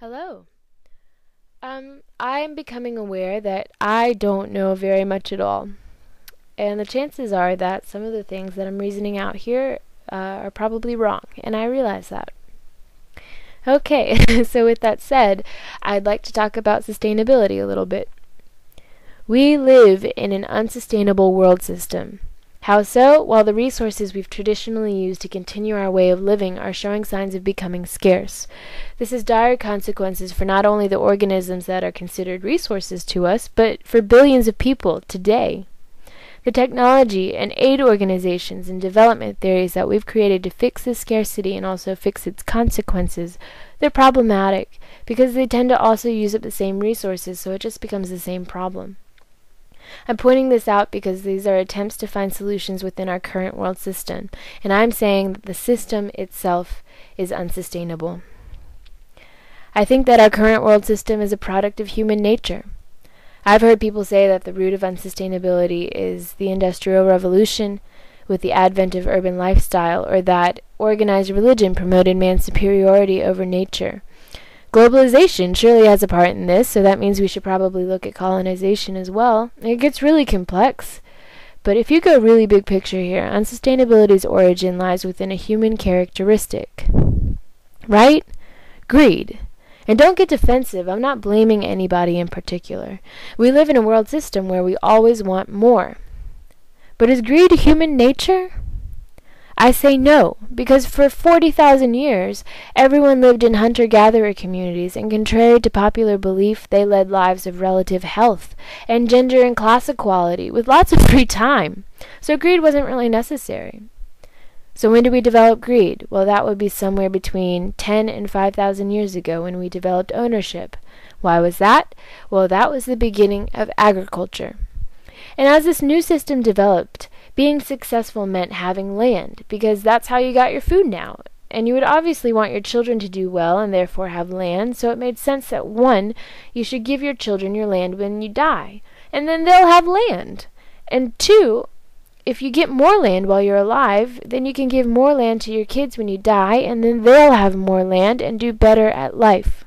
Hello. Um, I'm becoming aware that I don't know very much at all. And the chances are that some of the things that I'm reasoning out here uh, are probably wrong, and I realize that. Okay, so with that said, I'd like to talk about sustainability a little bit. We live in an unsustainable world system. How so? Well, the resources we've traditionally used to continue our way of living are showing signs of becoming scarce. This has dire consequences for not only the organisms that are considered resources to us, but for billions of people today. The technology and aid organizations and development theories that we've created to fix this scarcity and also fix its consequences, they're problematic because they tend to also use up the same resources, so it just becomes the same problem. I'm pointing this out because these are attempts to find solutions within our current world system, and I'm saying that the system itself is unsustainable. I think that our current world system is a product of human nature. I've heard people say that the root of unsustainability is the Industrial Revolution with the advent of urban lifestyle, or that organized religion promoted man's superiority over nature. Globalization surely has a part in this, so that means we should probably look at colonization as well. It gets really complex. But if you go really big picture here, unsustainability's origin lies within a human characteristic. Right? Greed. And don't get defensive, I'm not blaming anybody in particular. We live in a world system where we always want more. But is greed human nature? I say no, because for 40,000 years, everyone lived in hunter gatherer communities, and contrary to popular belief, they led lives of relative health and gender and class equality with lots of free time. So greed wasn't really necessary. So when did we develop greed? Well, that would be somewhere between 10 and 5,000 years ago when we developed ownership. Why was that? Well, that was the beginning of agriculture. And as this new system developed, being successful meant having land, because that's how you got your food now. And you would obviously want your children to do well and therefore have land, so it made sense that one, you should give your children your land when you die, and then they'll have land. And two, if you get more land while you're alive, then you can give more land to your kids when you die, and then they'll have more land and do better at life.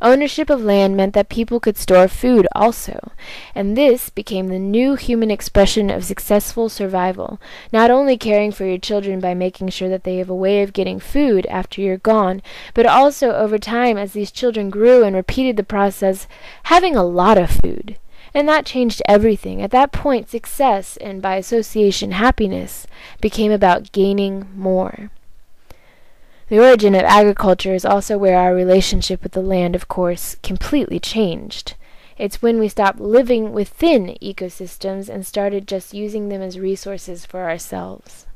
Ownership of land meant that people could store food also, and this became the new human expression of successful survival, not only caring for your children by making sure that they have a way of getting food after you're gone, but also over time as these children grew and repeated the process, having a lot of food. And that changed everything. At that point, success, and by association happiness, became about gaining more. The origin of agriculture is also where our relationship with the land, of course, completely changed. It's when we stopped living within ecosystems and started just using them as resources for ourselves.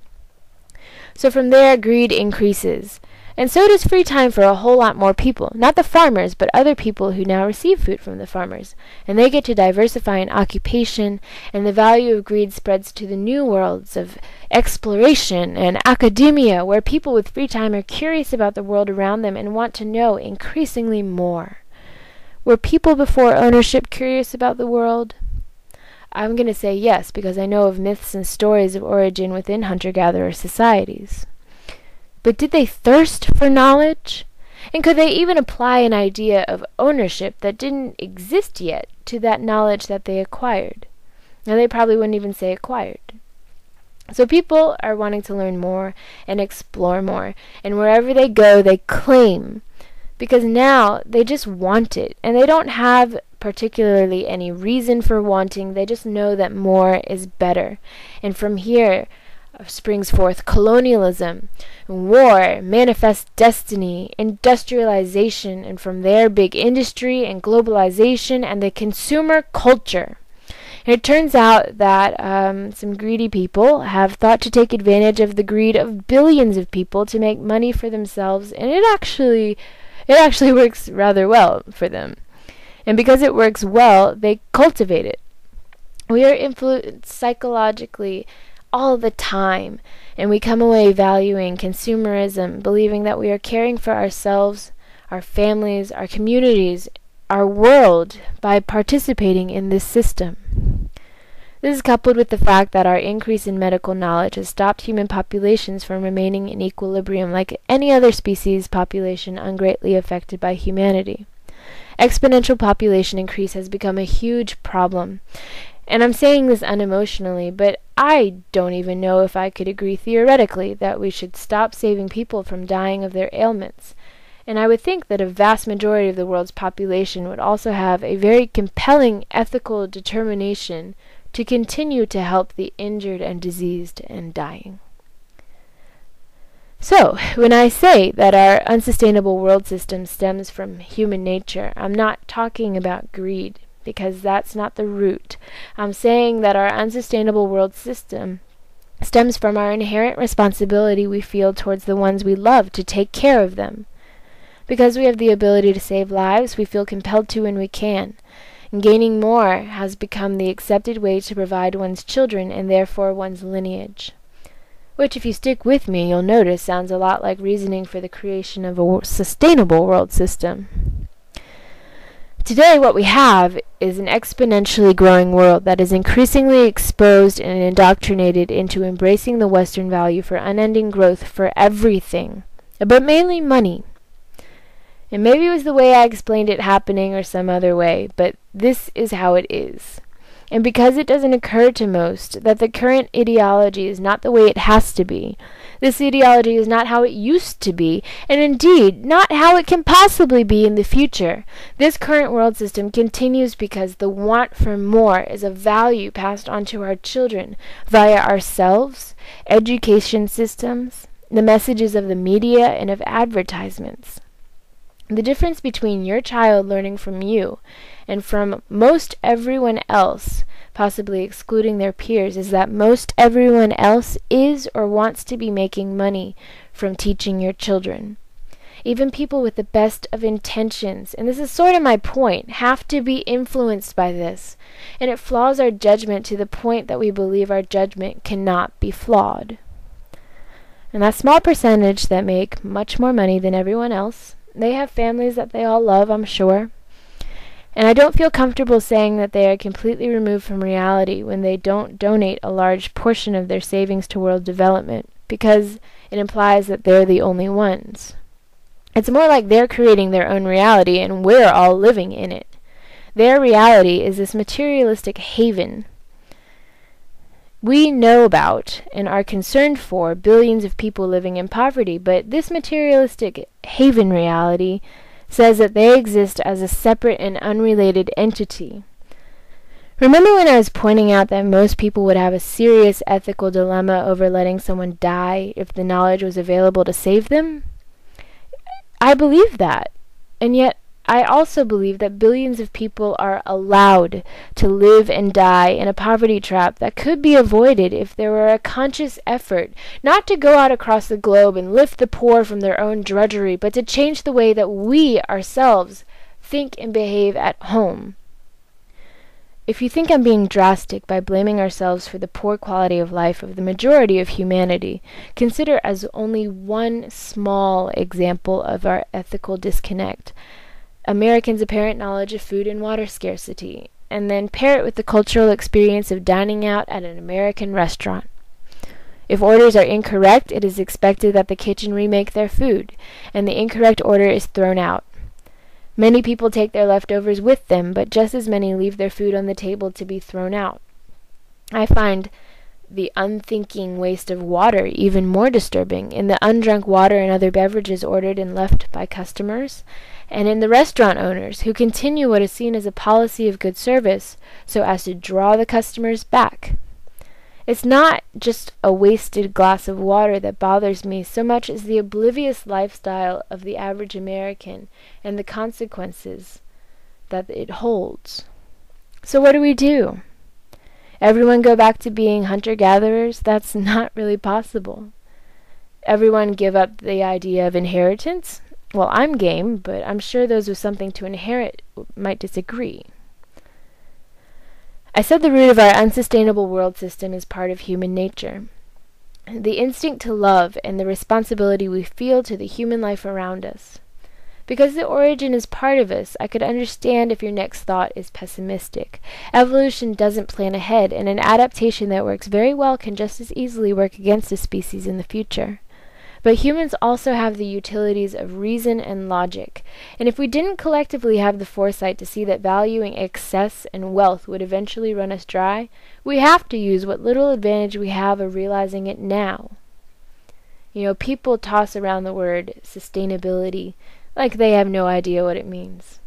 So from there, greed increases. And so does free time for a whole lot more people. Not the farmers, but other people who now receive food from the farmers. And they get to diversify in occupation, and the value of greed spreads to the new worlds of exploration and academia, where people with free time are curious about the world around them and want to know increasingly more. Were people before ownership curious about the world? I'm going to say yes, because I know of myths and stories of origin within hunter gatherer societies. But did they thirst for knowledge? And could they even apply an idea of ownership that didn't exist yet to that knowledge that they acquired? Now, they probably wouldn't even say acquired. So people are wanting to learn more and explore more, and wherever they go, they claim because now they just want it, and they don't have particularly any reason for wanting, they just know that more is better. And from here, springs forth colonialism, war, manifest destiny, industrialization, and from there big industry and globalization and the consumer culture. It turns out that um, some greedy people have thought to take advantage of the greed of billions of people to make money for themselves, and it actually, it actually works rather well for them. And because it works well, they cultivate it. We are influenced psychologically all the time. And we come away valuing consumerism, believing that we are caring for ourselves, our families, our communities, our world by participating in this system. This is coupled with the fact that our increase in medical knowledge has stopped human populations from remaining in equilibrium like any other species population ungreatly affected by humanity. Exponential population increase has become a huge problem. And I'm saying this unemotionally, but I don't even know if I could agree theoretically that we should stop saving people from dying of their ailments. And I would think that a vast majority of the world's population would also have a very compelling ethical determination to continue to help the injured and diseased and dying. So, when I say that our unsustainable world system stems from human nature, I'm not talking about greed, because that's not the root. I'm saying that our unsustainable world system stems from our inherent responsibility we feel towards the ones we love to take care of them. Because we have the ability to save lives, we feel compelled to when we can. And gaining more has become the accepted way to provide one's children and therefore one's lineage which, if you stick with me, you'll notice sounds a lot like reasoning for the creation of a sustainable world system. Today, what we have is an exponentially growing world that is increasingly exposed and indoctrinated into embracing the Western value for unending growth for everything, but mainly money. And maybe it was the way I explained it happening or some other way, but this is how it is. And because it doesn't occur to most that the current ideology is not the way it has to be, this ideology is not how it used to be, and indeed not how it can possibly be in the future. This current world system continues because the want for more is a value passed on to our children via ourselves, education systems, the messages of the media, and of advertisements. The difference between your child learning from you and from most everyone else, possibly excluding their peers, is that most everyone else is or wants to be making money from teaching your children. Even people with the best of intentions, and this is sort of my point, have to be influenced by this, and it flaws our judgment to the point that we believe our judgment cannot be flawed. And that small percentage that make much more money than everyone else, they have families that they all love, I'm sure. And I don't feel comfortable saying that they are completely removed from reality when they don't donate a large portion of their savings to world development, because it implies that they're the only ones. It's more like they're creating their own reality and we're all living in it. Their reality is this materialistic haven we know about and are concerned for billions of people living in poverty, but this materialistic haven reality says that they exist as a separate and unrelated entity. Remember when I was pointing out that most people would have a serious ethical dilemma over letting someone die if the knowledge was available to save them? I believe that, and yet I also believe that billions of people are allowed to live and die in a poverty trap that could be avoided if there were a conscious effort not to go out across the globe and lift the poor from their own drudgery, but to change the way that we ourselves think and behave at home. If you think I'm being drastic by blaming ourselves for the poor quality of life of the majority of humanity, consider as only one small example of our ethical disconnect Americans' apparent knowledge of food and water scarcity, and then pair it with the cultural experience of dining out at an American restaurant. If orders are incorrect, it is expected that the kitchen remake their food, and the incorrect order is thrown out. Many people take their leftovers with them, but just as many leave their food on the table to be thrown out. I find the unthinking waste of water even more disturbing in the undrunk water and other beverages ordered and left by customers, and in the restaurant owners who continue what is seen as a policy of good service so as to draw the customers back. It's not just a wasted glass of water that bothers me so much as the oblivious lifestyle of the average American and the consequences that it holds. So, what do we do? Everyone go back to being hunter gatherers? That's not really possible. Everyone give up the idea of inheritance? Well, I'm game, but I'm sure those with something to inherit might disagree. I said the root of our unsustainable world system is part of human nature. The instinct to love and the responsibility we feel to the human life around us. Because the origin is part of us, I could understand if your next thought is pessimistic. Evolution doesn't plan ahead, and an adaptation that works very well can just as easily work against a species in the future. But humans also have the utilities of reason and logic, and if we didn't collectively have the foresight to see that valuing excess and wealth would eventually run us dry, we have to use what little advantage we have of realizing it now. You know, people toss around the word sustainability like they have no idea what it means.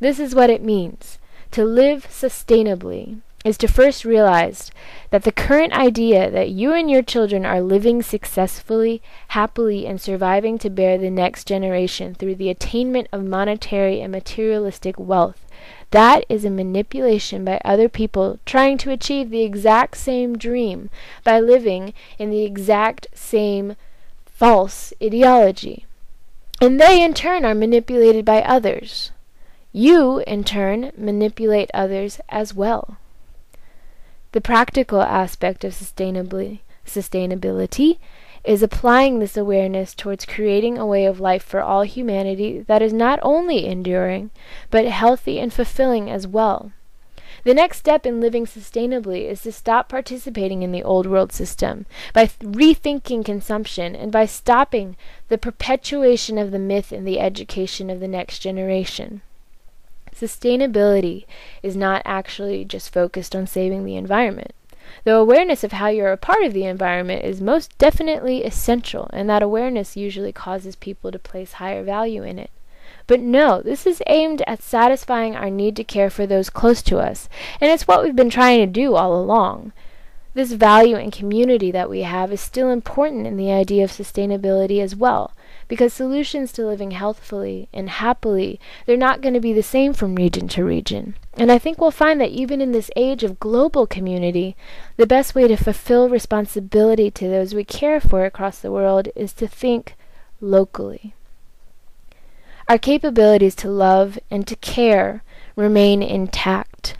This is what it means to live sustainably is to first realize that the current idea that you and your children are living successfully, happily, and surviving to bear the next generation through the attainment of monetary and materialistic wealth, that is a manipulation by other people trying to achieve the exact same dream by living in the exact same false ideology. And they, in turn, are manipulated by others. You, in turn, manipulate others as well. The practical aspect of sustainability, is applying this awareness towards creating a way of life for all humanity that is not only enduring, but healthy and fulfilling as well. The next step in living sustainably is to stop participating in the old world system by th- rethinking consumption and by stopping the perpetuation of the myth in the education of the next generation. Sustainability is not actually just focused on saving the environment. Though awareness of how you're a part of the environment is most definitely essential, and that awareness usually causes people to place higher value in it. But no, this is aimed at satisfying our need to care for those close to us, and it's what we've been trying to do all along. This value and community that we have is still important in the idea of sustainability as well, because solutions to living healthfully and happily, they're not going to be the same from region to region. And I think we'll find that even in this age of global community, the best way to fulfill responsibility to those we care for across the world is to think locally. Our capabilities to love and to care remain intact.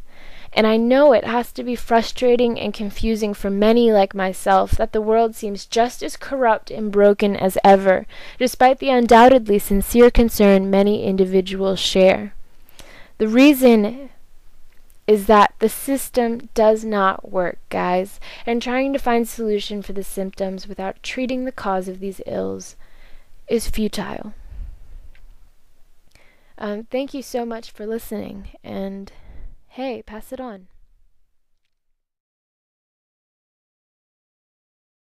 And I know it has to be frustrating and confusing for many like myself that the world seems just as corrupt and broken as ever, despite the undoubtedly sincere concern many individuals share. The reason is that the system does not work, guys, and trying to find solution for the symptoms without treating the cause of these ills is futile. Um, thank you so much for listening, and hey, pass it on.